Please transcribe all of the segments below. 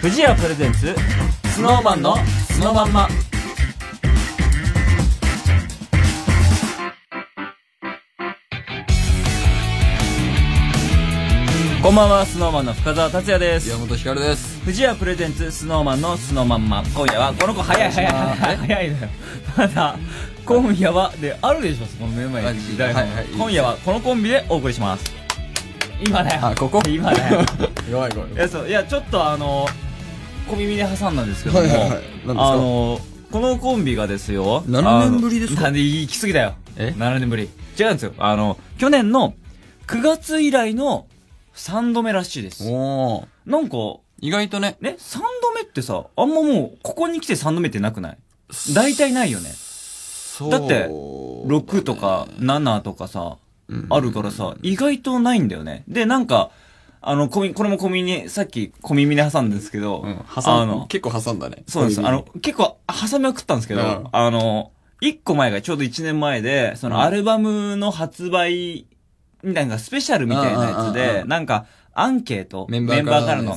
藤谷プレゼンツスノーマンのスノーマンマこんばんは、スノーマンの深澤達也です。山本ひかるです。藤谷プレゼンツスノーマンのスノーマンマン。今夜は、この子早い早い早い早いのよ。まだ、今夜は、で、あるでしょ、その目の前に台本はいはい今夜はこのコンビでお送りします。今だよ。あ、ここ？今だよ。弱い弱いいや、そう、いや、ちょっとあの、小耳で挟んだんですけども、はいはいはい何ですか？あの、このコンビがですよ。7年ぶりですか？あのなんで行き過ぎだよ。え ?7 年ぶり。違うんですよ。あの、去年の9月以来の3度目らしいです。おー。なんか、意外とね、ね、3度目ってさ、あんまもう、ここに来て3度目ってなくない？大体ないよね。そうだってだね6とか7とかさ、うんあるからさ、意外とないんだよね。で、なんか、あの、小耳これも小耳に、さっき小耳に挟んですけど、うん、あ挟のん、結構挟んだね。そうです。あの、結構、挟みまくったんですけど、うん。あの、一個前がちょうど1年前で、そのアルバムの発売、なんかスペシャルみたいなやつで、うん。なんか、アンケート、メンバーからの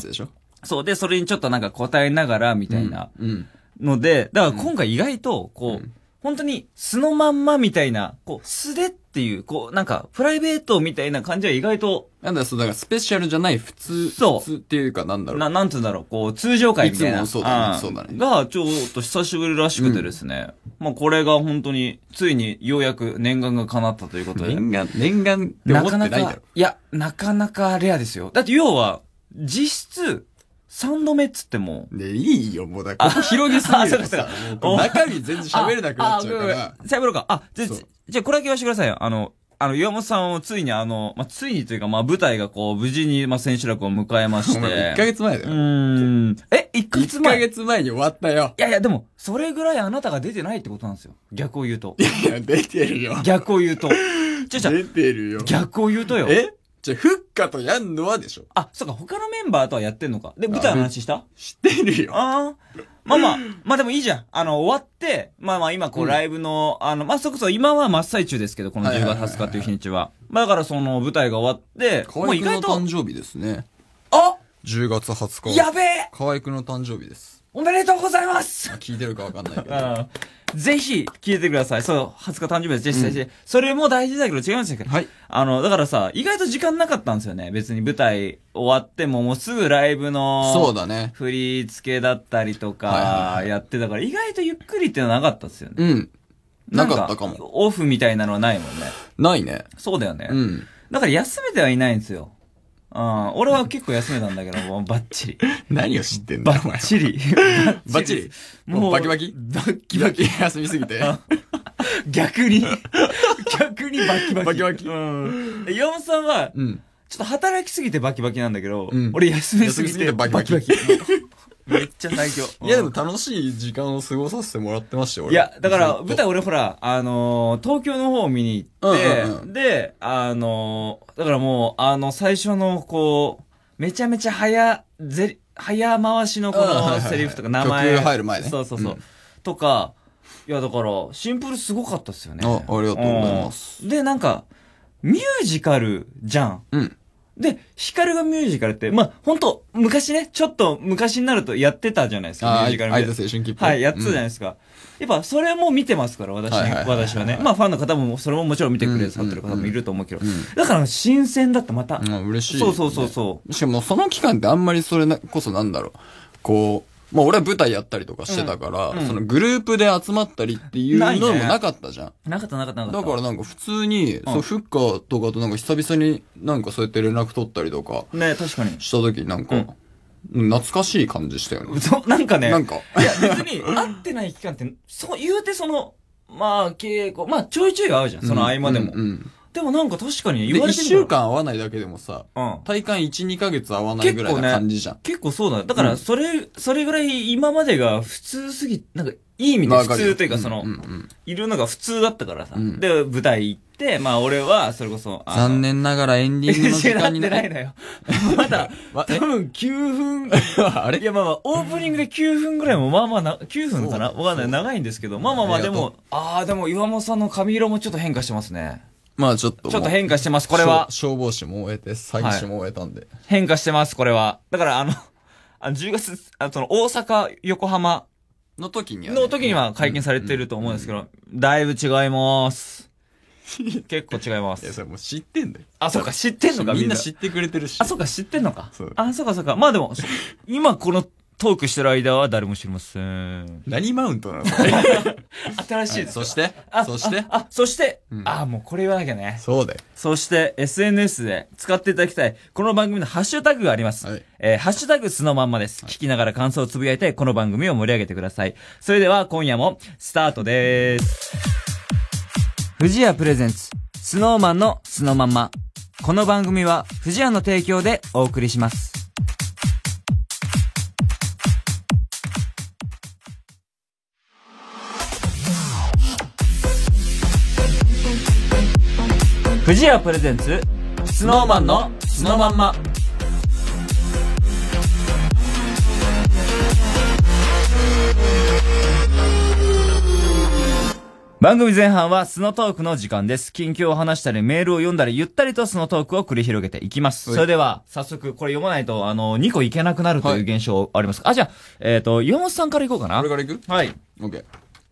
そう、で、それにちょっとなんか答えながら、みたいなうん。ので、だから今回意外と、こう、うん本当に素のまんまみたいな、こう、素でっていう、こう、なんか、プライベートみたいな感じは意外と、なんだ、そう、だからスペシャルじゃない普通、そう普通っていうかなんだろう。な、なんつうんだろう、こう、通常会みたいな。いつもそうだねんそうだねが、ちょっと久しぶりらしくてですね。まあ、これが本当に、ついにようやく念願が叶ったということで。念願、念願って思ってないだろ。か、いや、なかなかレアですよ。だって要は、実質、3度目っつっても、で、いいよ、もうだから、ここ広げすぎるとさ中身全然喋れなくなっちゃうから。あ。喋ろうか。あ、じゃじゃあこれだけ言わせてくださいよ。あの、あの、岩本さんをついにあの、まあ、ついにというか、まあ、舞台がこう、無事に、まあ、千秋楽を迎えまして。1ヶ月前だうよ。ーん。え、1ヶ月1前ヶ月前に終わったよ。いやいや、でも、それぐらいあなたが出てないってことなんですよ。逆を言うと。いや、出てるよ。逆を言うと。ちょちょ、出てるよ。逆を言うとよ。え？じゃあ、フッカとやんのはでしょあ、そっか、他のメンバーとはやってんのか。で、舞台の話した？知ってるよ。ああ。まあまあ、まあでもいいじゃん。あの、終わって、まあまあ今こううんライブの、あの、まあそこそ今は真っ最中ですけど、この10はいはいはいはい月20日っていう日にちは。まあだからその舞台が終わって、も河合くんのう意外と、誕生日ですね。あ10月20日。やべえ河合くんの誕生日です。おめでとうございます聞いてるかわかんないけど。うんぜひ、聞いてください。そう、20日誕生日です。ぜひ、ぜひ、それも大事だけど違うんですよ。はい。あの、だからさ、意外と時間なかったんですよね。別に舞台終わってももうすぐライブの、そうだね。振り付けだったりとかは、いやってたから、意外とゆっくりっていうのはなかったですよね。うん。なかったかも。オフみたいなのはないもんね。ないね。そうだよね。うん。だから休めてはいないんですよ。うん。俺は結構休めたんだけど、もうバッチリ。何を知ってんだバッ。チリ。バッチリ。もうバキバキ？バッキバキ休みすぎて？逆に。逆にバキバキ。バキバキうん。え岩本さんは、うん。ちょっと働きすぎてバキバキなんだけど、うん俺休みすぎて休みすぎてバキバキめっちゃ最強。いや、でも楽しい時間を過ごさせてもらってましたよ、俺。いや、だから、舞台俺ほら、あのー東京の方を見に行って、うんうんうんで、あのーだからもう、あの、最初の、こう、めちゃめちゃ早、ぜ、早回しのこのセリフとか名前。曲入る前ねそうそうそう。うんとか、いや、だから、シンプルすごかったっすよね。あありがとうございますうんで、なんか、ミュージカルじゃん。うん。で、ヒカルがミュージカルって、まあ、本当昔ね、ちょっと昔になるとやってたじゃないですか、ミュージカル愛だ青春切符。はい、やってたじゃないいですか。やっぱ、それも見てますから、私、私はね。まあ、ファンの方も、それももちろん見てくれさってる方もいると思うけど。うんだから、新鮮だった、また。うん、嬉しい。そうそうそうそう。しかもその期間ってあんまりそれなこそなんだろう。こう、まあ俺は舞台やったりとかしてたから、うんうんそのグループで集まったりっていうのもなかったじゃん。なかったなかったなかった。だからなんか普通に、そう、フッカーとかとなんか久々になんかそうやって連絡取ったりとかね、確かに。した時になんか、うん懐かしい感じしたよね。そう、なんかね。なんか、いや、別に、会ってない期間って、そう、言うてその、まあ、稽古、まあ、ちょいちょい会うじゃん、その合間でも。うんうんでもなんか確かにで、言われ一てみたら週間会わないだけでもさ、うん。体感1、2ヶ月会わないぐらいな感じじゃん。結構そうだ。だから、うんそれ、それぐらい今までが普通すぎ、なんか、いい意味で普わかるよ通というか、そのうん、うんうんいるのが普通だったからさ。うんで、舞台行って、まあ俺は、それこそ、あの残。念ながらエンディングの時間になってないのよ。まだ、わ多分9分、あれ？いやまあまあ、オープニングで9分ぐらいも、まあまあな、9分かな？わかんない。長いんですけど、まあまあまあ、でも、ああ、でも岩本さんの髪色もちょっと変化してますね。まあちょっと。ちょっと変化してます、これは。消消防士も終えて、詐欺師も終えたんで。変化してます、これは。だからあの、あの10月、あその大阪、横浜の時にはね、の時には解禁されてると思うんですけど、だいぶ違います。結構違いまいや、す。それもう知ってんだよ。あ、そうか、知ってんのか、みんな知ってくれてるし。あ、そうか、知ってんのかそう。あ、そうか、そうか。まあでも、今このトークしてる間は誰も知りません。何マウントなの？新しいです。そして？あ、そして？あ、あそして、うんあ、もうこれ言わなきゃね。そうだよ。そして、SNS で使っていただきたい、この番組のハッシュタグがあります。はいえーハッシュタグ素のまんまです。聞きながら感想をつぶやいて、この番組を盛り上げてください。それでは、今夜も、スタートです。藤屋プレゼンツ、スノーマンの素のまんま。この番組は、藤屋の提供でお送りします。藤屋プレゼンツ、スノーマンの素のまんま。番組前半はスノトークの時間です。近況を話したり、メールを読んだり、ゆったりとスノトークを繰り広げていきます。はいそれでは、早速、これ読まないと、あの、2個いけなくなるという現象あります。あ、じゃあ、えっ、と、岩本さんからいこうかな。これから行く？はい。オッケー。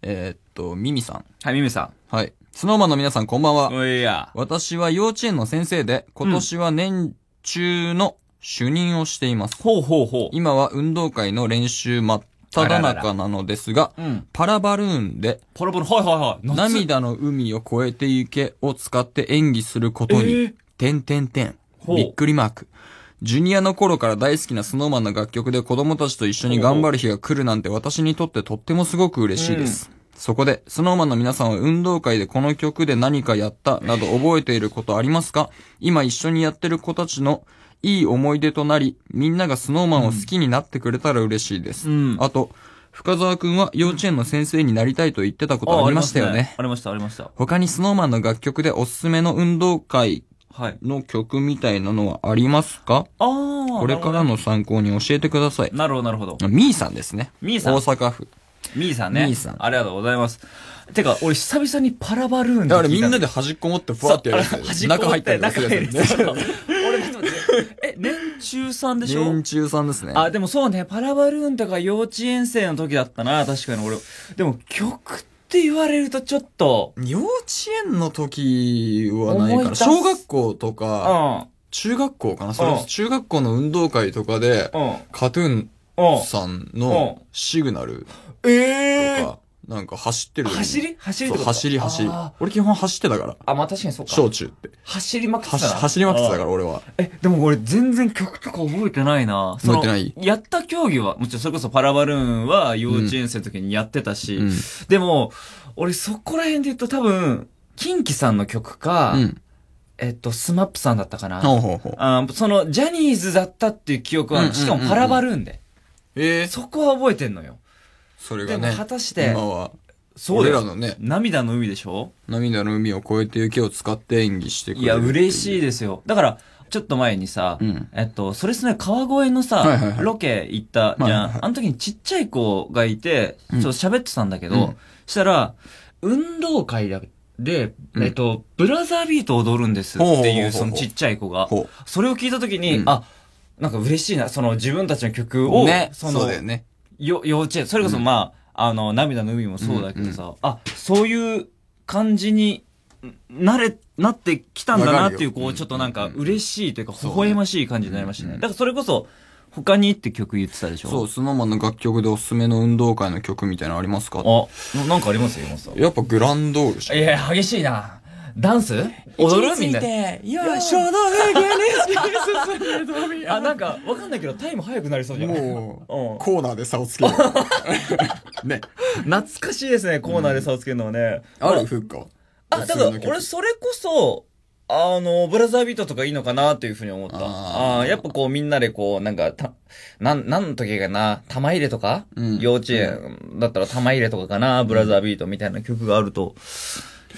えーっと、ミミさん。はい、ミミさはい。スノーマンの皆さんこんばんはいや。私は幼稚園の先生で、今年は年中の主任をしています。ほうほうほう。今は運動会の練習真っ只中なのですが、うん。パラバルーンで、ポロポロ、はいはいはい。夏涙の海を越えて行けを使って演技することえーに、てんてんてん、ほうびっくりマーク。ジュニアの頃から大好きなスノーマンの楽曲で子供たちと一緒に頑張る日が来るなんて私にとってとってもすごく嬉しいです。そこで、スノーマンの皆さんは運動会でこの曲で何かやったなど覚えていることありますか？今一緒にやってる子たちのいい思い出となり、みんながスノーマンを好きになってくれたら嬉しいです。うんあと、深澤くんは幼稚園の先生になりたいと言ってたことありましたよね。ありました、ありました。他にスノーマンの楽曲でおすすめの運動会はい。の曲みたいなのはありますか？あー。これからの参考に教えてください。なるほど、なるほど。ミーさんですね。ミーさん大阪府。ミーさんね。ミーさんありがとうございます。てか、俺久々にパラバルーンって聞いたあれみんなで端っこ持ってふわってやるやつそうあれ端っこ中入ったりとかす中るやつ入るやつ。そう俺、ちょっと待ってえ、年中さんでしょ年中さんですね。あ、でもそうね、パラバルーンとか幼稚園生の時だったな、確かに俺。でも曲って言われるとちょっと、幼稚園の時はないかな。思い出す小学校とうん、か、中学校かな。それうそ中学校の運動会とかで、うん、カトゥーンうん。さんのシグナルええとか、なんか走ってる。走り？走りっそうてこと？走り走りあ。俺基本走ってたから。あ、まあ確かにそうか。小中って。走りまくってた走な。走りまくってたから、ら。俺は。え、でも俺全然曲とか覚えてないな。覚えてない？やった競技は、もちろんそれこそパラバルーンは幼稚園生の時にやってたし、うん。でも、俺そこら辺で言うと多分、キンキさんの曲か、うん。えっと、スマップさんだったかな。ほうほうほう。あその、ジャニーズだったっていう記憶は、うんうんうんうんしかもパラバルーンで。ええそこは覚えてんのよ。それがね、果たして今は、そ俺らのね、涙の海でしょ？涙の海を越えて雪を使って演技してくれる。いや、嬉しいい。ですよ。だから、ちょっと前にさ、うん。えっと、それすね、川越のさ、はいはいはい。ロケ行ったじゃん、はいはいはい。あの時にちっちゃい子がいて、うん。ちょっと喋ってたんだけど、うん。したら、運動会だで、うん。えっと、ブラザービート踊るんですっていう、そのちっちゃい子が。ほ、それを聞いた時に、うん。あ、なんか嬉しいな、その自分たちの曲を、ね、そのそうだよね。よ、幼稚園、それこそうん。まあ、あの、涙の海もそうだけどさ、あ、そういう感じになれ、なってきたんだなっていう、こう、ちょっとなんかうん嬉しいというか、微笑ましい感じになりましたね。うん。だからそれこそ、他にって曲言ってたでしょ？そう、スノーマンの楽曲でおすすめの運動会の曲みたいなのありますか？あ、ななんかありますよ、山本さん。やっぱグランドールじゃん。いや、激しいな。ダンス？踊る？みんな。よしょの あ、なんか、わかんないけど、タイム速くなりそうじゃん。もう、うん。コーナーで差をつける。ね。懐かしいですね、コーナーで差をつけるのはね。ある？フッカあ、だから、俺、それこそ、あの、ブラザービートとかいいのかなっていうふうに思った。あー。あやっぱこうみんなでこう、なんか、た、なん、なんの時かな。玉入れとか、うん。幼稚園だったら玉入れとかかな、ブラザービートみたいな曲があると、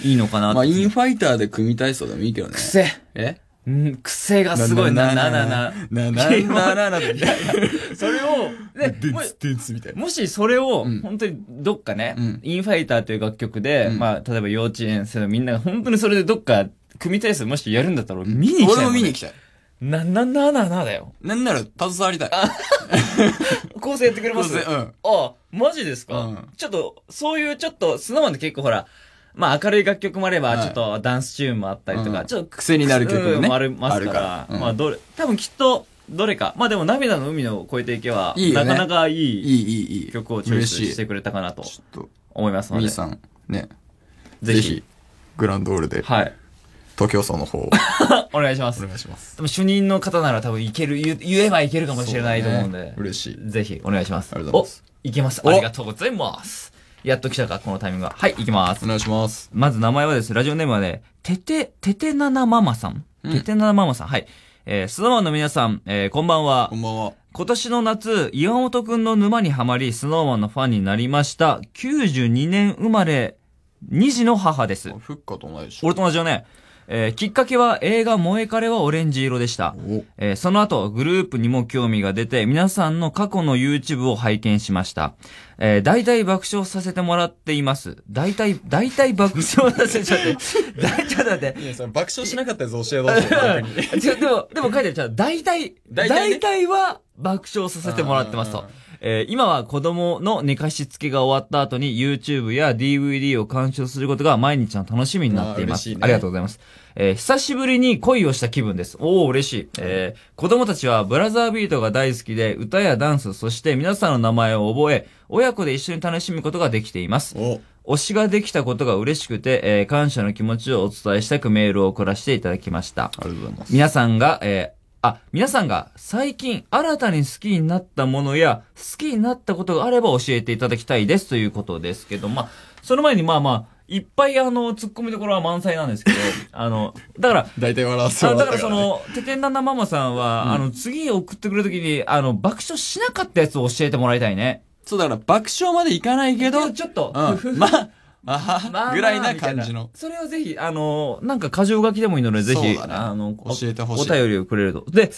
いいのかな。まあ、インファイターで組体操でもいいけどね。癖。え？うん、癖がすごいな、な、な、な。な、な、な、な、な、それを、で、もしそれをうん、本当にどっかね、うんインファイターという楽曲で、うんまあ、例えば幼稚園生のみんなが本当にそれでどっか組体操もしやるんだったら俺見に行きたい俺も見に行きたい。な、な、な、な、なだよ。なんなら、携わりたい。構成やってくれますうん。あ、マジですか、うんちょっと、そういうちょっと、スノーマンって結構ほら、まあ明るい楽曲もあれば、はいちょっとダンスチューンもあったりとか、うんちょっと癖になる曲もねうんありますから、まあどれ、多分きっと、どれか。まあでも涙の海を越えていけば、なかなかいいい、いいい、いい。曲をチョイス嬉してくれたかなとちょっと、思いますので。さん、ね、ぜひグランドールで、はい。東京層の方を お願いします。お願いします。でも主任の方なら多分いける、言えばいけるかもしれないと思うんで。そう嬉しい。ぜひお願いします。ありがとうございますお、いけます。おありがとうございます。やっと来たか、このタイミングは。はい、いきますお。願いします。まず名前はですね、ラジオネームはね、てて、ててななママさん。うんててななママさん。はい。えー、スノーマンの皆さん、えー、こんばんはこ。んばんは。今年の夏、岩本くんの沼にはまり、スノーマンのファンになりました。92年生まれ、2児の母です。ふっかと同いでしょ。俺と同じよね。えーきっかけは映画萌えカレはオレンジ色でした。お、えーその後、グループにも興味が出て、皆さんの過去の YouTube を拝見しました。えー大体爆笑させてもらっています。大体、大体爆笑させちゃって。大ちょって。いや、それ爆笑しなかったやつ教えろでも、でも書いてある。大体、大体は爆笑させてもらってますと。えー今は子供の寝かしつけが終わった後に YouTube や DVD を鑑賞することが毎日の楽しみになっています。あねありがとうございます。えー久しぶりに恋をした気分です。おー、嬉しい。えー子供たちはブラザービートが大好きで、歌やダンス、そして皆さんの名前を覚え、親子で一緒に楽しむことができています。お、推しができたことが嬉しくて、えー感謝の気持ちをお伝えしたくメールを送らせていただきました。ありがとうございます。皆さんが、えーあ、皆さんが最近新たに好きになったものや好きになったことがあれば教えていただきたいですということですけど、まあ、その前にまあまあ、いっぱいあの、突っ込みどころは満載なんですけど、あの、だから、大体笑わせあだからその、ててんななママさんは、あの、次送ってくるときに、あの、爆笑しなかったやつを教えてもらいたいね。そうだから爆笑までいかないけど、ちょっと、うん。まあ、まあ、まあまあぐらいな感じの。それをぜひ、あの、なんか箇条書きでもいいので、ぜひ、あの、教えてほしいお便りをくれると。で、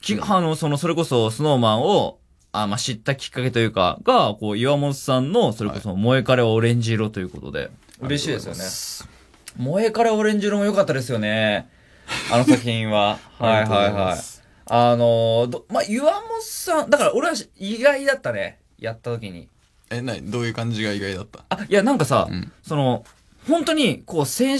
き、あの、その、それこそ、スノーマンを、あ、まあ、知ったきっかけというか、が、こう、岩本さんの、それこそ、萌えカレはオレンジ色ということで、嬉しいですよね。萌えカレはオレンジ色も良かったですよね。あの作品は。はいはいはい。あのど、まあ、岩本さん、だから俺は意外だったね。やった時に。え、なにどういう感じが意外だった？あ、いや、なんかさ、うんその、本当に、こう、青春、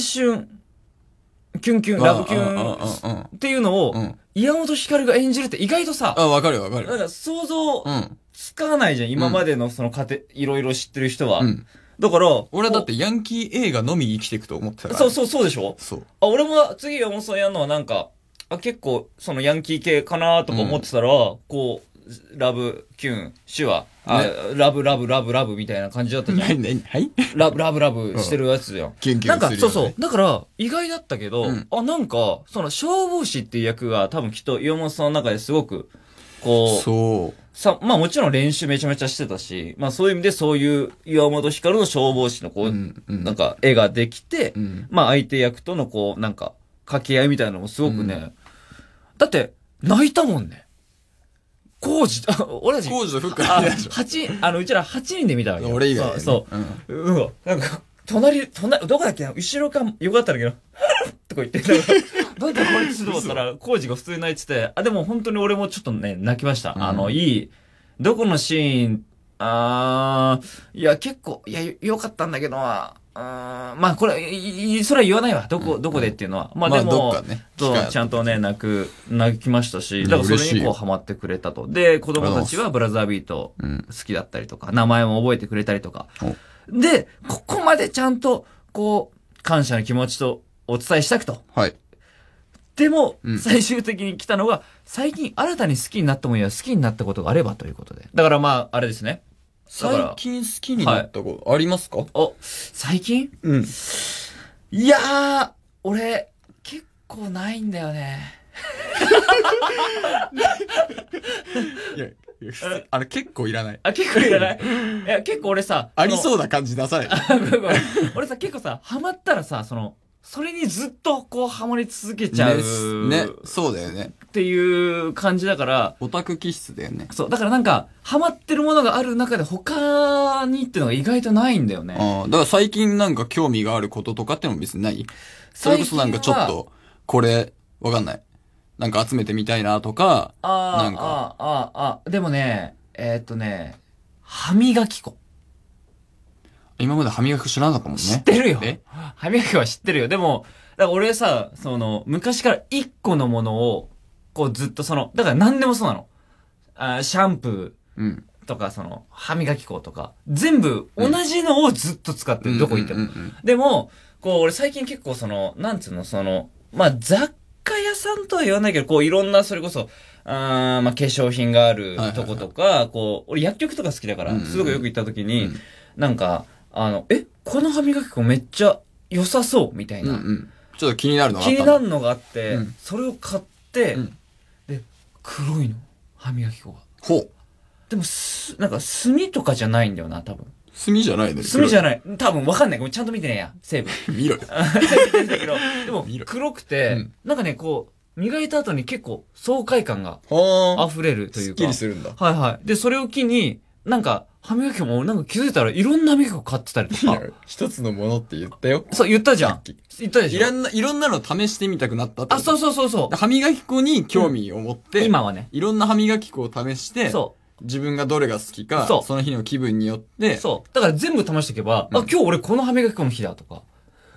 キュンキュン、ラブキュンっていうのを、うん。岩本光が演じるって意外とさ、あ、わかるわかる。なんか想像うん。つかないじゃん、今までのその家庭、いろいろ知ってる人は。うん。だから、俺はだってヤンキー映画のみ生きていくと思ってたから。そうそうそうでしょ？そう。あ、俺も次岩本さんやるのはなんか、あ、結構、そのヤンキー系かなとか思ってたら、こう、ラブ、キュン、手話、あ、ねラブラブラブラブみたいな感じだったじゃん。何何はいラブラブラブしてるやつじゃん。キュンキュなんか、ンするよ、ね。そうそう。だから、意外だったけど、うんあ、なんか、その消防士っていう役が多分きっと岩本さんの中ですごく、こう、そう。さ、まあもちろん練習めちゃめちゃしてたし、まあそういう意味でそういう岩本光の消防士のこう、うんうんなんか絵ができて、うん。まあ相手役とのこう、なんか、掛け合いみたいなのもすごくね、だって、泣いたもんね。コウジ、あ俺たち、工事とフックあ、でしょ。八、あの、うちら8人で見たわけよ。俺以外、ね。そう。うん。うわ、なんか、隣、隣、どこだっけ？な後ろか、よかったんだけど、とか言って、なんで こいつと思ったら、コウジが普通に泣いてて、あ、でも本当に俺もちょっとね、泣きました。うんあの、いい、どこのシーン、あー、いや、結構、いや、よよかったんだけど、あーまあ、これ、それは言わないわ。どこ、どこでっていうのは。まあ、でも、どっかね。ちゃんとね、泣く、泣きましたし、うんだからそれにこうハマってくれたと。で、子供たちはブラザービートうん。好きだったりとか、名前も覚えてくれたりとか。おで、ここまでちゃんと、こう、感謝の気持ちとお伝えしたくと。はい。でも、うん最終的に来たのが、最近新たに好きになったものや好きになったことがあればということで。だからまあ、あれですね。最近好きになったことありますか？お、最近？うん。いやー、俺、結構ないんだよね。いや、あれ結構いらない。あ、結構いらない？いや、結構俺さ、ありうそうな感じ出さない。俺さ、結構さ、ハマったらさ、その、それにずっとこうハマり続けちゃう。ね。ね。そうだよね。っていう感じだから、オタク気質だよね。そう、だからなんか、ハマってるものがある中で他にっていうのが意外とないんだよね。ああ、だから最近なんか興味があることとかってのも別にない？それこそなんかちょっと、これ、わかんない。なんか集めてみたいなとか、ああ、なんかああ、ああ、あでもね、えーっとね、歯磨き粉。今まで歯磨き知らなかったもんね。知ってるよえ？歯磨き粉は知ってるよ。でも、だから俺さ、その、昔から一個のものを、こうずっとその、だから何でもそうなの。あシャンプうん。ーとか、その、歯磨き粉とか、全部同じのをずっと使ってる。どこ行っても。うんうんうんでも、こう、俺最近結構その、なんつうの、その、まあ、雑貨屋さんとは言わないけど、こう、いろんな、それこそ、あーまあ、化粧品があるはいはいはいとことか、こう、俺薬局とか好きだから、うんうんすごくよく行った時に、うんなんか、あの、え、この歯磨き粉めっちゃ良さそうみたいな、うんうん。ちょっと気になるのがあ気ったのになるのがあって、うんそれを買って、うんで、黒いの。歯磨き粉が。ほう。でも、す、なんか、炭とかじゃないんだよな、多分。炭じゃないね。ゃ炭じゃない。多分わかんない。ごめんちゃんと見てねえや。成分。見ろよ。見てんだけど、でも見ろ、黒くて、うんなんかね、こう、磨いた後に結構爽快感がは溢れるというか。すっきりするんだ。はいはい。で、それを機に、なんか、歯磨き粉も、なんか気づいたらいろんな歯磨き粉買ってたりとか。一つのものって言ったよ。そう、言ったじゃんさっき。言ったでしょいろんな、いろんなの試してみたくなったってあ、そうう。そうそうそ歯磨き粉に興味を持って、う。今はね。いろんな歯磨き粉を試して、そ自分がどれが好きか、そうその日の気分によっう。て、そう。だから全部試していけば、うんあ、今日俺この歯磨き粉の日だとか。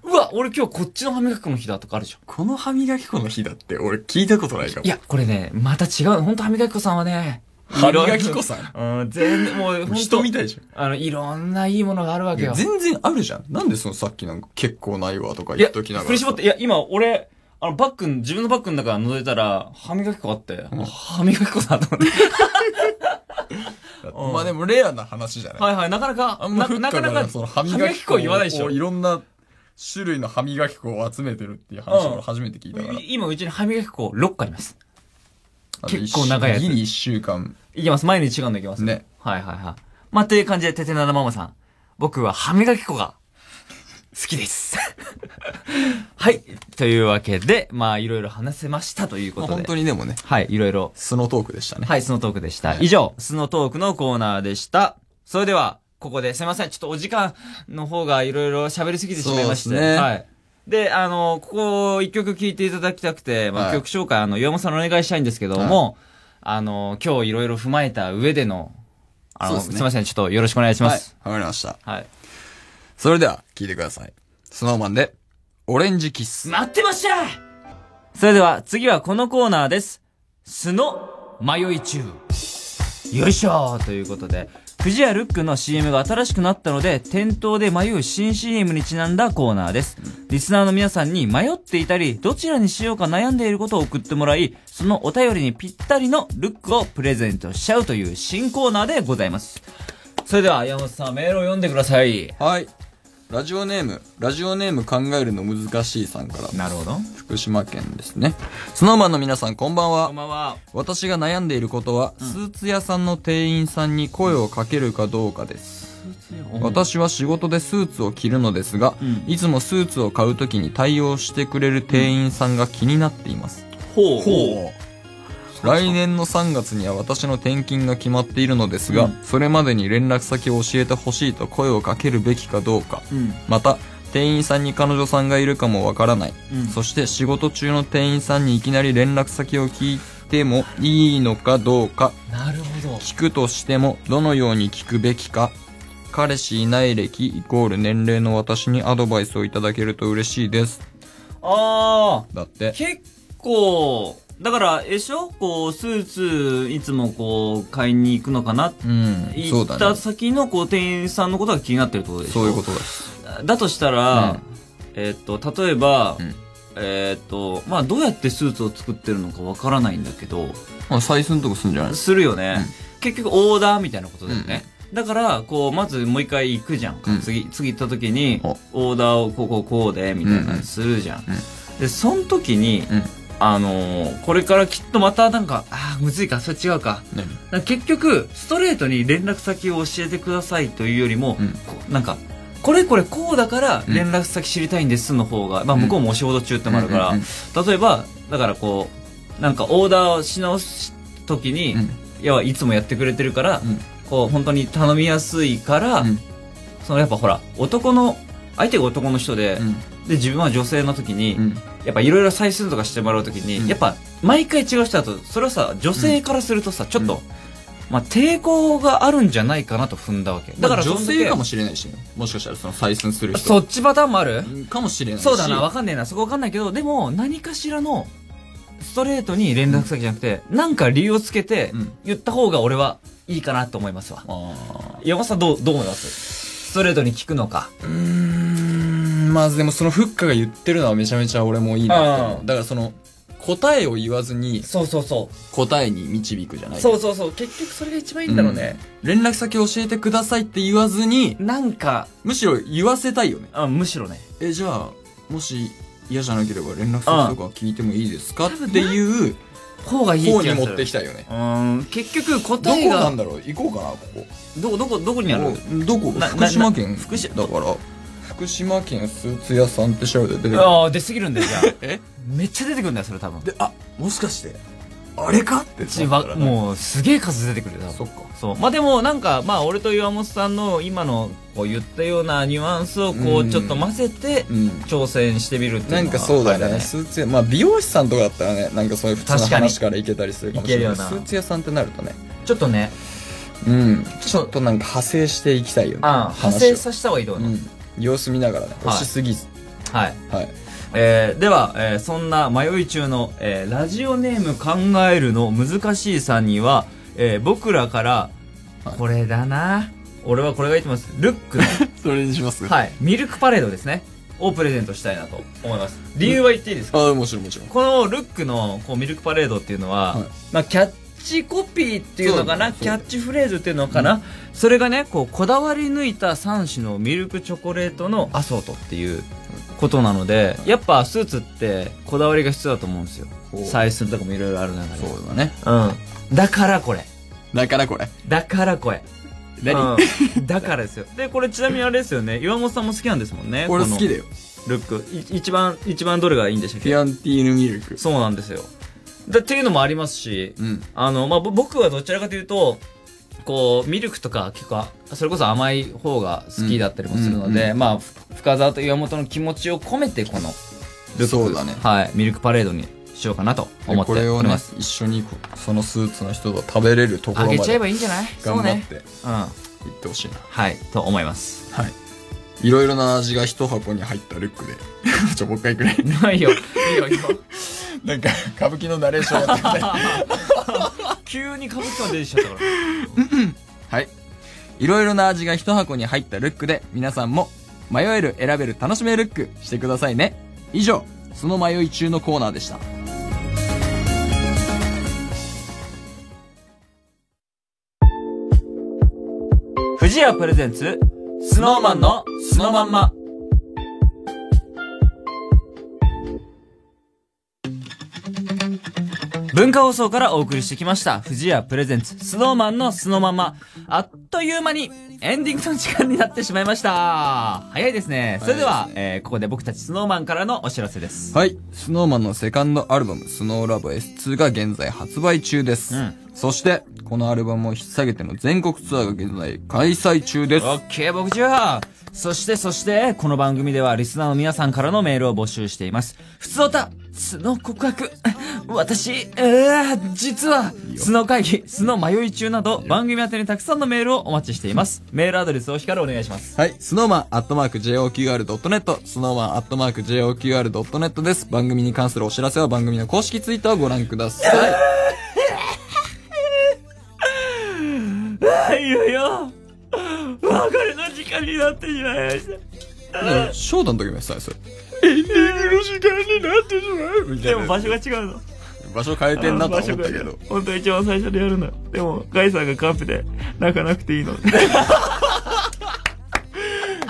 うわ、俺今日こっちの歯磨き粉の日だとかあるじゃん。この歯磨き粉の日だって俺聞いたことないかも。いや、これね、また違う。本当歯磨き粉さんはね、歯磨き粉さん？うん、全然、もう、人みたいじあの、いろんないいものがあるわけよ。全然あるじゃん。なんでそのさっきなんか結構ないわとか言っときながら。振り絞って、いや、今、俺、あの、バッグ、自分のバッグの中覗いたら、歯磨き粉あって、あ歯磨き粉だと思って。う んまあでもレアな話じゃない？はいはい、なかなか、ななかなか、その歯磨き粉言わないでしょをいろんな種類の歯磨き粉を集めてるっていう話を俺初めて聞いたから。今、うちに歯磨き粉6個あります。結構長いやつギリ一週間。いきます。毎日違うのいきます。ね。はいはいはい。まあ、という感じで、ててななママさん。僕は歯磨き粉が好きです。はい。というわけで、まあ、いろいろ話せましたというこまあとで。本当にでもね、はい、いろいろ。素のトークでしたね。はい、スノートークでした。以上、スノートークのコーナーでした。それでは、ここですいません。ちょっとお時間の方がいろいろ喋りすぎてしまいまして。ねはい。で、あの、ここ一曲聴いていただきたくて、まあ、はい曲紹介、あの、岩本さんにお願いしたいんですけども、あの、今日いろいろ踏まえた上での、あの、すねすいません。ちょっとよろしくお願いしまはいす。。わかりました。はい。それでは、聞いてください。スノーマンで、オレンジキッス。待ってましたそれでは、次はこのコーナーです。素の迷い中。よいしょということで、藤谷ルックの CM が新しくなったので、店頭で迷う新 CM にちなんだコーナーです。リスナーの皆さんに迷っていたり、どちらにしようか悩んでいることを送ってもらい、そのお便りにぴったりのルックをプレゼントしちゃうという新コーナーでございます。それでは、山本さん、メールを読んでください。はい。ラジオネーム、ラジオネーム考えるの難しいさんから。なるほど。福島県ですね。スノーマンの皆さんこんばんこはん。ばんは。私が悩んでいることは、スーツ屋さんの店員さんに声をかけるかどうかです。私は仕事でスーツを着るのですが、うんいつもスーツを買うときに対応してくれる店員さんが気になっています。ほう来年の3月には私の転勤が決まっているのですが、うんそれまでに連絡先を教えてほしいと声をかけるべきかどうか。うん。また、店員さんに彼女さんがいるかもわからない。うんそして仕事中の店員さんにいきなり連絡先を聞いてもいいのかどうか。なるほど。聞くとしてもどのように聞くべきか。彼氏いない歴イコール年齢の私にアドバイスをいただけると嬉しいです。ああ、だって。結構、だから、えでしょ？こう、スーツ、いつもこう、買いに行くのかな？うん。そ行った。先のこう、店員さんのことが気になってるってことでしょ？そういうことです。だとしたら、えっと、例えば、うんえっと、まあ、どうやってスーツを作ってるのかわからないんだけど、まあ、採寸とかするんじゃない？するよね。結局、オーダーみたいなことだよね。だから、こう、まずもう一回行くじゃんか。うん次、次行った時にお、オーダーをこうこうこうで、みたいなのするじゃん。で、その時に、うん。あのーこれからきっとまたなんか、ああ、むずいか、それ違うか。から結局、ストレートに連絡先を教えてくださいというよりも、うん。なんか、これこれこうだから連絡先知りたいんですの方が、まあ向こうもお仕事中ってのもあるから、うんうん例えば、だからこう、なんかオーダーをし直す時に、うん。要はいつもやってくれてるから、うん。こう本当に頼みやすいから、うん。そのやっぱほら、男の、相手が男の人で、うんで、自分は女性の時に、うん。やっぱいろいろ採寸とかしてもらう時に、うん。やっぱ毎回違う人だと、それはさ、女性からするとさ、ちょっと、まあ抵抗があるんじゃないかなと踏んだわけ。だから女性かもしれないしね。もしかしたらその採寸する人。そっちパターンもある？うんかもしれないし。そうだな、わかんねえな。そこわかんないけど、でも、何かしらの、ストレートに連絡先じゃなくて、なんか理由をつけてうん、言った方が俺はいいかなと思いますわ。あ山本さんどう、どう思います？ストレートに聞くのか。ーうーんまずでもそのフッカが言ってるのはめちゃめちゃ俺もいいなって思う。うだからその答えを言わずにそうそうそ答えに導くじゃなう。い。そうそうそう。結局それが一番いいんだろうね。連絡先教えてくださいって言わずになんか、むしろ言わせたいよね。あむしろね。えじゃあもし嫌じゃなければ連絡先とか聞いてもいいですか？っていう方がいい気がする。方に持ってきたいよね。うーん、結局ど答えがこなん、だろう？行こうかなここ。どこ、どこ、どこにある？どこ？な福島県な福島？だから福島県スーツ屋さんって調べて出てくる。ああ、出すぎるんだよ、じゃあ。え？めっちゃ出てくるんだよ、それ多分。であもしかしてあれか？ってちわもう、すげえ数出てくるよ、そっか。そう。まあ、でも、なんか、まあ、俺と岩本さんの今の、こう言ったようなニュアンスを、こう、うんちょっと混ぜて、うん。挑戦してみるっていうのは。なんかそうだよね。スーツ屋まあ美容師さんとかだったらねなんかそういう普通の話からいけたりするかもしれない。いけるよな。スーツ屋さんってなるとね。ちょっとね、うん。ちょっとなんか派生していきたいよね。ああ、派生させた方がいいと思います。うん様子見ながらねはい。押しすぎず。はい。はい。えー、では、えーそんな迷い中の、えーラジオネーム考えるの難しいさんには、えー僕らから、はい。これだな。俺はこれが言ってます。ルックの、それにします？はい、ミルクパレードですね。をプレゼントしたいなと思います。理由は言っていいですか、ああもちろんもちろん。このルックのこうミルクパレードっていうのは、はい。まあキャッチコピーっていうのかなキャッチフレーズっていうのかな、それがね、こうこだわり抜いた3種のミルクチョコレートのアソートっていうことなので、やっぱスーツってこだわりが必要だと思うんですよ。採寸とかもいろいろある中で。そうだねうん。だからこれ。だからこれだからこれ。何？うんだからですよ。で、これちなみにあれですよね。岩本さんも好きなんですもんね。よ。これ好きだよルック。い一番、一番どれがいいんでしたっフけィアンティーヌミルクそうなんですよ。だっていうのもありますし、うんあの、まあ、ぼ僕はどちらかというと、こう、ミルクとか結構、それこそ甘い方が好きだったりもするので、うんうんまあ、ふ深沢と岩本の気持ちを込めて、この、ルック、ねはい、ミルクパレードにしようかなと思ってこれをねおります。一緒にこそのスーツの人と食べれるところまあげちゃえでばいいんじゃない？頑張ってね。うん。行ってほしいなはい、と思います。はいいろいろな味が一箱に入ったルックで ちょもう一回くれいいよ、いいよ、いいよ。なんか歌舞伎のナレーションやってくれ 急にかぶってまで出てきちゃったから。はい。いろいろな味が一箱に入ったルックで皆さんも迷える選べる楽しめルックしてくださいね。以上その迷い中のコーナーでした。藤谷プレゼンツ、スノーマンのスノまんま。文化放送からお送りしてきました。藤谷プレゼンツ、スノーマンのスノまんま。あっという間にエンディングの時間になってしまいました。早いですね。それでは、えーここで僕たちスノーマンからのお知らせです。はい。スノーマンのセカンドアルバム、スノーラブ S2 が現在発売中です。うんそして、このアルバムを引っ提げての全国ツアーが現在開催中です。オッケー、僕じゃあ。そして、そして、この番組ではリスナーの皆さんからのメールを募集しています。ふつおた、素の告白。私、えー、実は、素の会議、素の迷い中など、番組宛てにたくさんのメールをお待ちしています。メールアドレスを光るお願いします。はい。スノーマンアットマーク JOQR.net、スノーマンアットマーク JOQR.net です。番組に関するお知らせは番組の公式ツイッターをご覧ください。いよいよ、別れの時間になってしまいました。ね翔太の時もやってたよ、それ。エンディングの時間になってしまう。でも場所が違うの。場所変えてんなと思ったけど。本当は一番最初でやるのよ。でも、ガイさんがカンペで泣かなくていいの。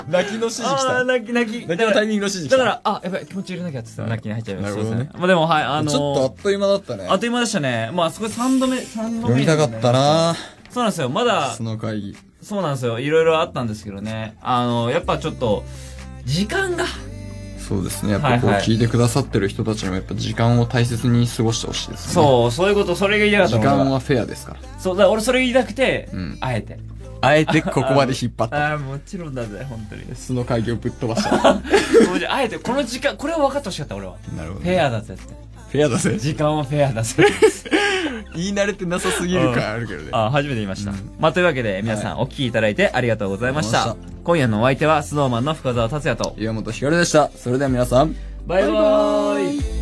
泣きの指示来ああ、た。泣き泣き。泣きのタイミングの指示。だから、あ、やっぱり気持ち入れなきゃって言ったら泣きに入っちゃいました。なるほどねまあでも、はい、あのちょっとあっという間だったね。あっという間でしたね。まあ、そこ3度目、3度目、読みたかった。なそうなんですよ。まだそ、の会議。そうなんですよ。いろいろあったんですけどね。あの、やっぱちょっと、時間が、そうですね。やっぱこうはいはい聞いてくださってる人たちにもやっぱ時間を大切に過ごしてほしいですね。そう、そういうこと、それが言いたかった時間はフェアですから。そう、だから俺それ言いたくて、うんあえて。あえてここまで引っ張った。ああ、もちろんだぜ、本当に。素の会議をぶっ飛ばした。そうじゃあえて、この時間、これを分かってほしかった、俺は。なるほど。フェアだぜって。フェアだぜ。時間はフェアだぜ。言い慣れてなさすぎる感あるけどね。あ、初めて言いました。うんまあ、というわけで、皆さんお聞きいただいてありがとうございました。今夜のお相手は、スノーマンの深澤達也と、岩本ひかるでした。それでは皆さん、バイバーイ